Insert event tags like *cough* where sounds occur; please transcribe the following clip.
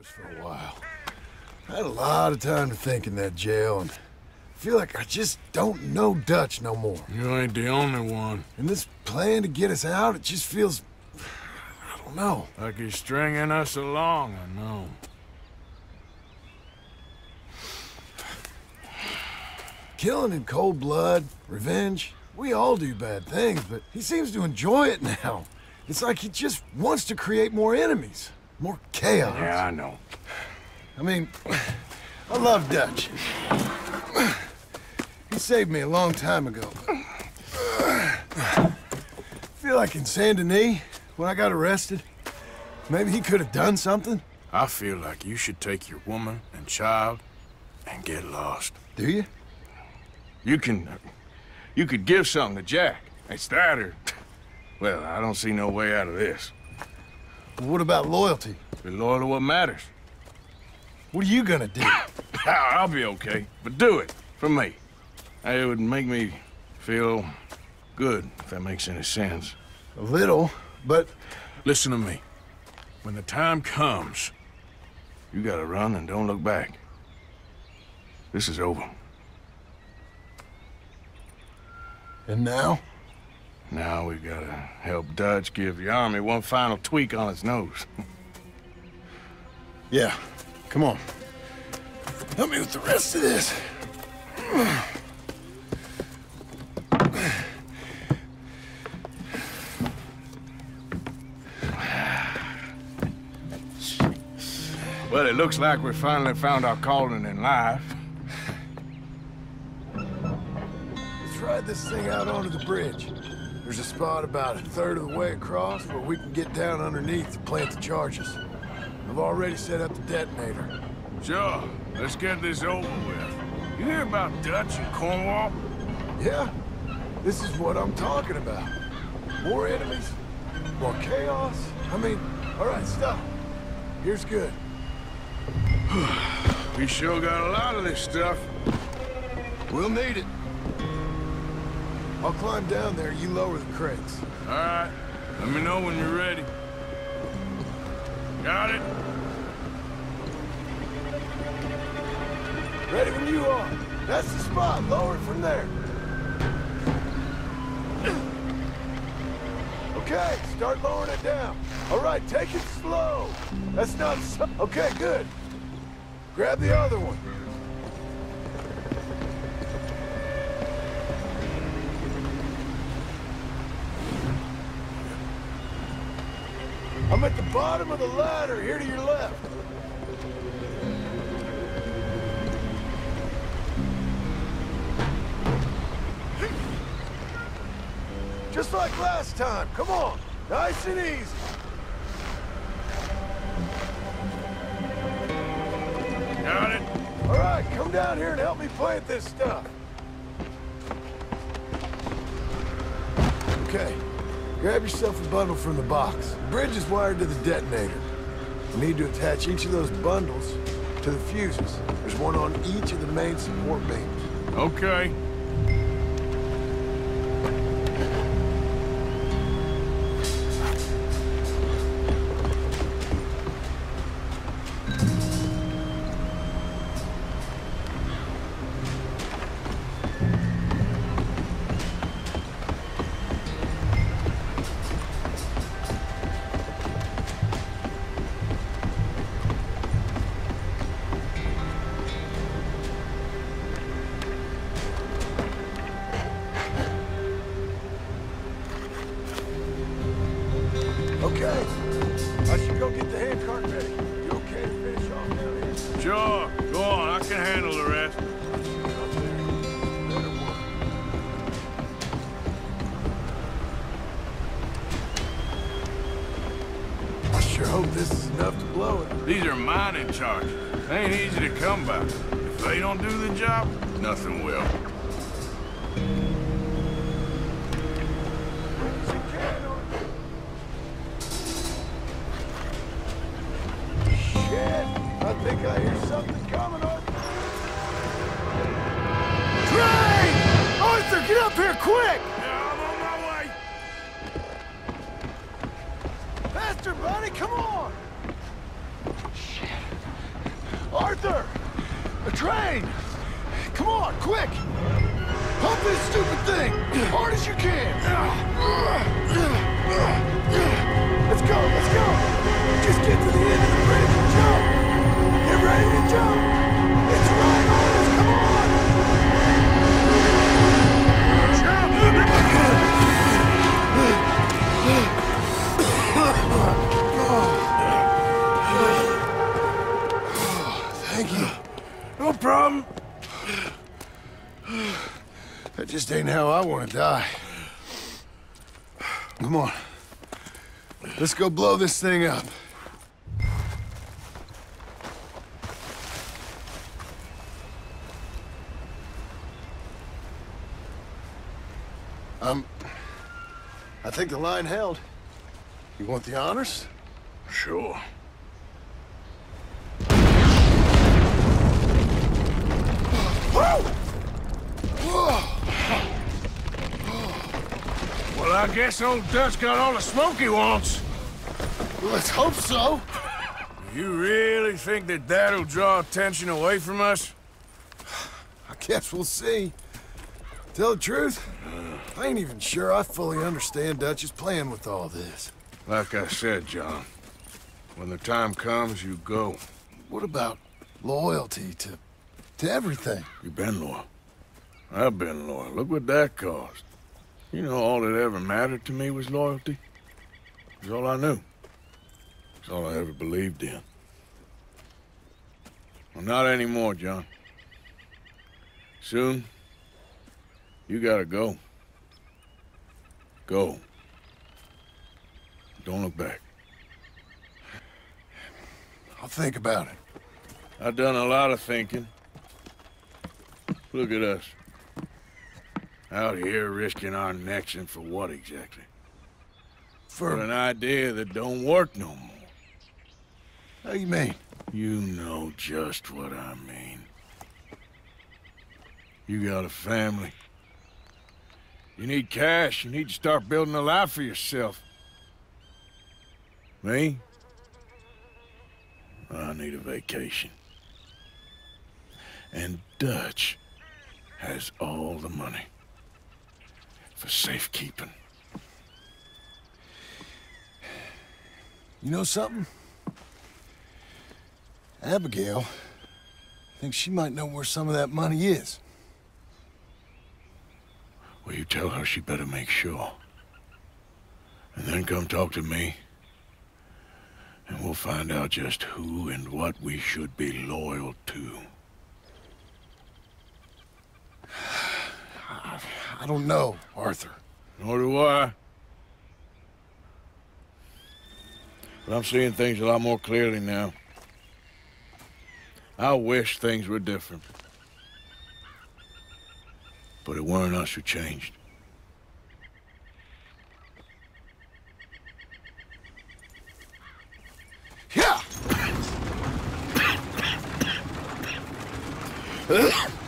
service for a while. I had a lot of time to think in that jail, and I feel like I just don't know Dutch no more. You ain't the only one. And this plan to get us out, it just feels... I don't know. Like he's stringing us along, I know. Killing in cold blood, revenge, we all do bad things, but he seems to enjoy it now. It's like he just wants to create more enemies, more chaos. Yeah, I know. I mean, I love Dutch. He saved me a long time ago. I feel like in Saint Denis, when I got arrested, maybe he could have done something. I feel like you should take your woman and child and get lost. Do you? You can... Uh, you could give something to Jack. It's that or... Well, I don't see no way out of this. What about loyalty? Be loyal to what matters. What are you gonna do? *laughs* I'll be okay, but do it. For me. It would make me feel good, if that makes any sense. A little, but Listen to me. When the time comes, you gotta run and don't look back. This is over. and now? Now we've gotta help Dutch give the army one final tweak on its nose. *laughs* Yeah. Come on. Help me with the rest of this. Well, it looks like we finally found our calling in life. Let's ride this thing out onto the bridge. There's a spot about a third of the way across where we can get down underneath to plant the charges. I've already set up the detonator. Sure, let's get this over with. You hear about Dutch and Cornwall? Yeah, this is what I'm talking about. More enemies, more chaos. I mean, all right, stop. Here's good. *sighs* We sure got a lot of this stuff. We'll need it. I'll climb down there, you lower the crates. All right, let me know when you're ready. Got it? Ready when you are. That's the spot. Lower it from there. Okay, start lowering it down. All right, take it slow. That's not so... Okay, good. Grab the other one. I'm at the bottom of the ladder, here to your left. Just like last time. Come on. Nice and easy. Got it? All right, come down here and help me plant this stuff. Okay. Grab yourself a bundle from the box. The bridge is wired to the detonator. You need to attach each of those bundles to the fuses. There's one on each of the main support beams. Okay. Okay. I should go get the handcart ready. You okay to finish off down here? Sure. Go on, I can handle the rest. I sure hope this is enough to blow it. These are mining charges. They ain't easy to come by. If they don't do the job, nothing will. Faster, buddy, come on! Shit. Arthur! A train! Come on, quick! Pump this stupid thing! Hard as you can! Let's go, let's go! Thank you. No problem. That just ain't how I want to die. Come on. Let's go blow this thing up. Um, I think the line held. You want the honors? Sure. I guess old Dutch got all the smoke he wants. Let's hope so. You really think that that'll draw attention away from us? I guess we'll see. Tell the truth, I ain't even sure I fully understand Dutch's plan with all this. Like I said, John, when the time comes, you go. What about loyalty to to everything? You've been loyal. I've been loyal. Look what that cost. You know, all that ever mattered to me was loyalty. It's all I knew. It's all I ever believed in. Well, not anymore, John. Soon, you gotta go. Go. Don't look back. I'll think about it. I've done a lot of thinking. Look at us. Out here risking our necks and for what exactly? For an idea that don't work no more. how you mean? You know just what I mean. You got a family. You need cash. You need to start building a life for yourself. Me? I need a vacation. And Dutch has all the money for safekeeping. You know something? Abigail thinks she might know where some of that money is. Well, you tell her she better make sure. And then come talk to me. And we'll find out just who and what we should be loyal to. I don't know, Arthur. Nor do I. But I'm seeing things a lot more clearly now. I wish things were different. But it weren't us who changed. Yeah! *laughs*